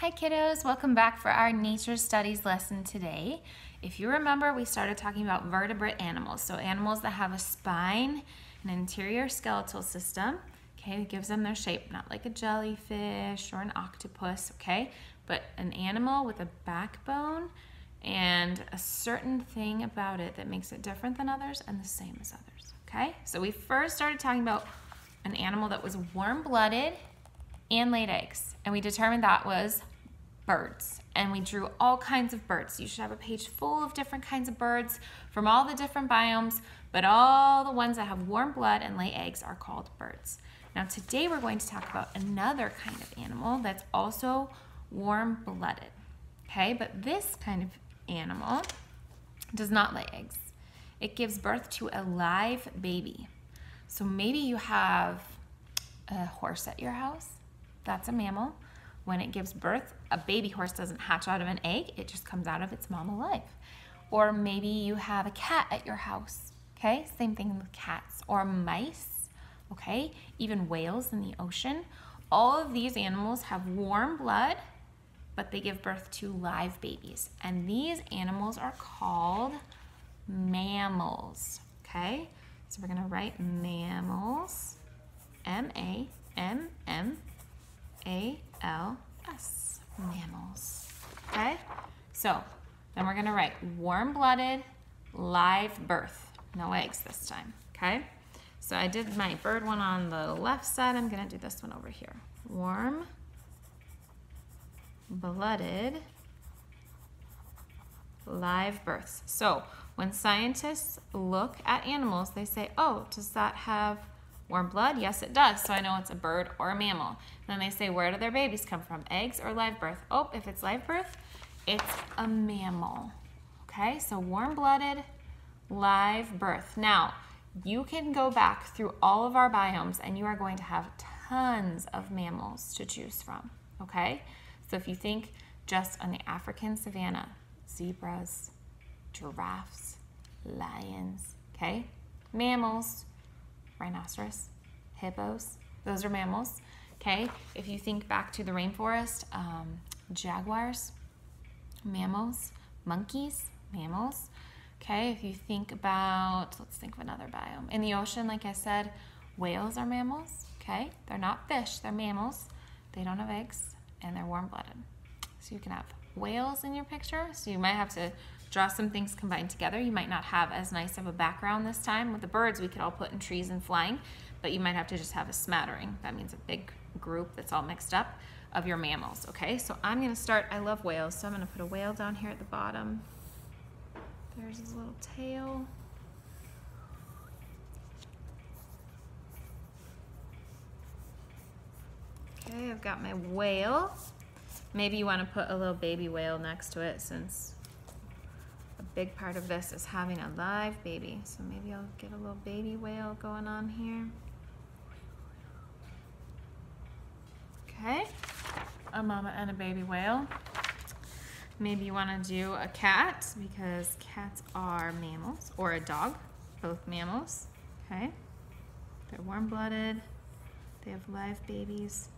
Hi kiddos, welcome back for our nature studies lesson today. If you remember, we started talking about vertebrate animals, so animals that have a spine, an interior skeletal system, okay, it gives them their shape, not like a jellyfish or an octopus, okay, but an animal with a backbone and a certain thing about it that makes it different than others and the same as others, okay? So we first started talking about an animal that was warm-blooded and laid eggs. And we determined that was birds. And we drew all kinds of birds. You should have a page full of different kinds of birds from all the different biomes, but all the ones that have warm blood and lay eggs are called birds. Now today we're going to talk about another kind of animal that's also warm-blooded. Okay, but this kind of animal does not lay eggs. It gives birth to a live baby. So maybe you have a horse at your house that's a mammal. When it gives birth, a baby horse doesn't hatch out of an egg, it just comes out of its mom alive. Or maybe you have a cat at your house, okay? Same thing with cats. Or mice, okay? Even whales in the ocean. All of these animals have warm blood, but they give birth to live babies. And these animals are called mammals, okay? So we're gonna write mammals, M-A-M-M a-L-S, mammals. Okay? So, then we're gonna write warm-blooded, live birth. No eggs this time, okay? So I did my bird one on the left side. I'm gonna do this one over here. Warm-blooded, live births. So when scientists look at animals, they say, oh, does that have Warm blood? Yes, it does. So I know it's a bird or a mammal. then they say, where do their babies come from? Eggs or live birth? Oh, if it's live birth, it's a mammal. Okay, so warm-blooded, live birth. Now, you can go back through all of our biomes and you are going to have tons of mammals to choose from. Okay, so if you think just on the African savanna, zebras, giraffes, lions, okay, mammals, rhinoceros, hippos, those are mammals. Okay, if you think back to the rainforest, um, jaguars, mammals, monkeys, mammals. Okay, if you think about, let's think of another biome. In the ocean, like I said, whales are mammals. Okay, they're not fish, they're mammals. They don't have eggs and they're warm-blooded. So you can have whales in your picture. So you might have to draw some things combined together. You might not have as nice of a background this time. With the birds, we could all put in trees and flying, but you might have to just have a smattering. That means a big group that's all mixed up of your mammals, okay? So I'm gonna start, I love whales, so I'm gonna put a whale down here at the bottom. There's his little tail. Okay, I've got my whale. Maybe you want to put a little baby whale next to it since a big part of this is having a live baby. So maybe I'll get a little baby whale going on here. Okay, a mama and a baby whale. Maybe you want to do a cat because cats are mammals or a dog, both mammals. Okay, they're warm-blooded. They have live babies.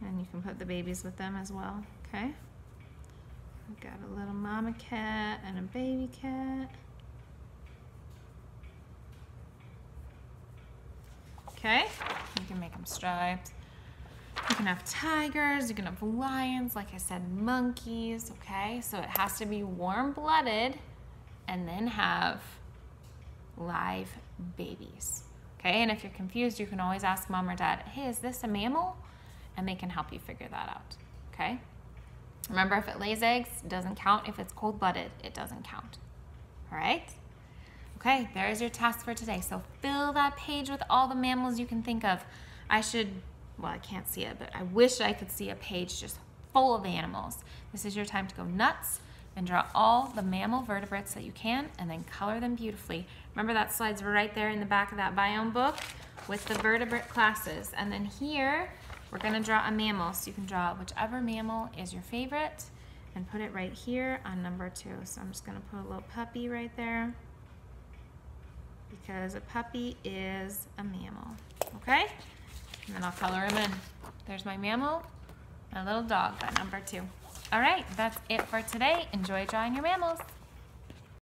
And you can put the babies with them as well, okay? We've got a little mama cat and a baby cat. Okay, you can make them striped. You can have tigers, you can have lions, like I said, monkeys, okay? So it has to be warm-blooded and then have live babies, okay? And if you're confused, you can always ask mom or dad, hey, is this a mammal? And they can help you figure that out, okay? Remember, if it lays eggs, it doesn't count. If it's cold-blooded, it doesn't count, all right? Okay, there's your task for today. So fill that page with all the mammals you can think of. I should, well, I can't see it, but I wish I could see a page just full of animals. This is your time to go nuts and draw all the mammal vertebrates that you can and then color them beautifully. Remember that slide's right there in the back of that biome book with the vertebrate classes. And then here, we're gonna draw a mammal, so you can draw whichever mammal is your favorite and put it right here on number two. So I'm just gonna put a little puppy right there because a puppy is a mammal, okay? And then I'll color him in. There's my mammal, my little dog, that number two. All right, that's it for today. Enjoy drawing your mammals.